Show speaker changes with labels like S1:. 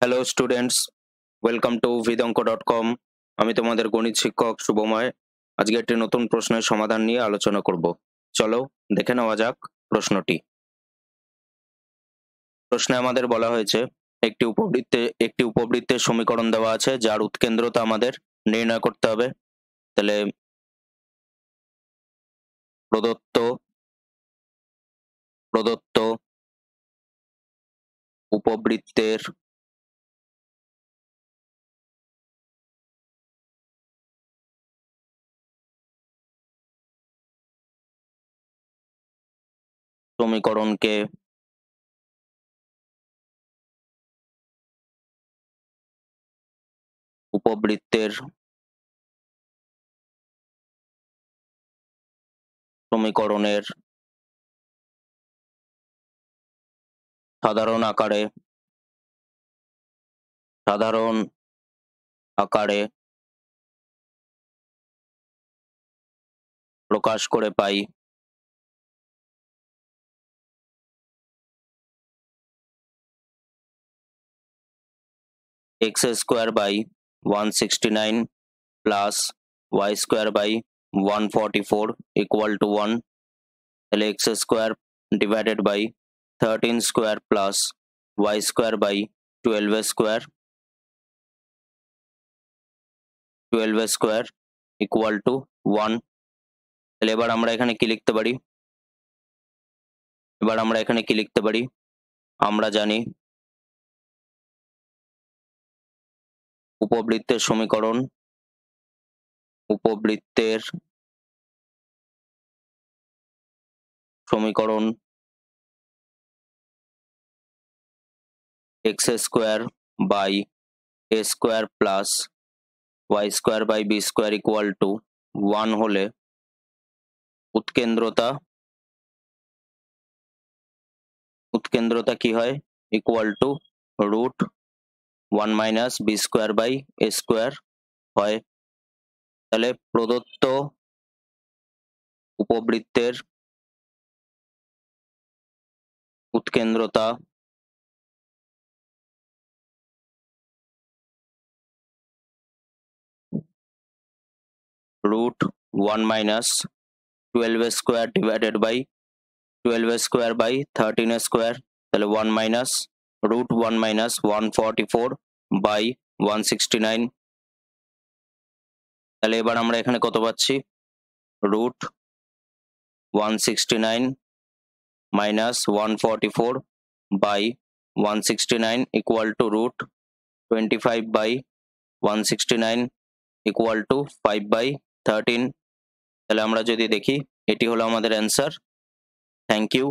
S1: Hello students welcome to ভিদঙ্ক dot com আমি তোমাদের গণিত শিক্ষক শুভময়। আজকে একটি নতুন প্রশ্নের সমাধান নিয়ে আলোচনা করব। চলো দেখে নেওয়া যাক প্রশ্নটি। প্রশ্নে আমাদের বলা হয়েছে, একটি উপবৃত্তে, একটি উপবৃত্তের সমীকরণ দেওয়া আছে, যার উৎকেন্দ্রতা আমাদের নির্ণয় করতে হবে। তাহলে প্রদত্ত প্রদত্ত উপবৃত্তের সমীকরণকে উপবৃত্তের সমীকরণের সাধারণ আকারে সাধারণ আকারে প্রকাশ করে পাই। X square by one sixty nine plus y square by one forty four equal to one তাহলে x square divided by thirteen square plus y square by twelve square twelve square equal to one তাহলে এবার আমরা এখানে কি লিখতে পারি এবার আমরা এখানে কি লিখতে পারি আমরা জানি উপবৃত্তের সমীকরণ। উপবৃত্তের সমীকরণ x square by a square plus y square by b square equal to one হলে উৎকেন্দ্রতা উৎকেন্দ্রতা কি হয়? Equal to root one minus b square by a square হয়। তাহলে প্রদত্ত উপবৃত্তের উৎকেন্দ্রতা root one minus twelve square divided by twelve square by thirteen square তাহলে one minus forty four by one sixty nine তাহলে এবার আমরা এখানে কত পাচ্ছি? Root one sixty nine minus one forty four by one sixty nine equal to root twenty five by one sixty nine equal to five by thirteen তাহলে আমরা যদি দেখি, এটি হলো আমাদের অ্যান্সার থ্যাংক ইউ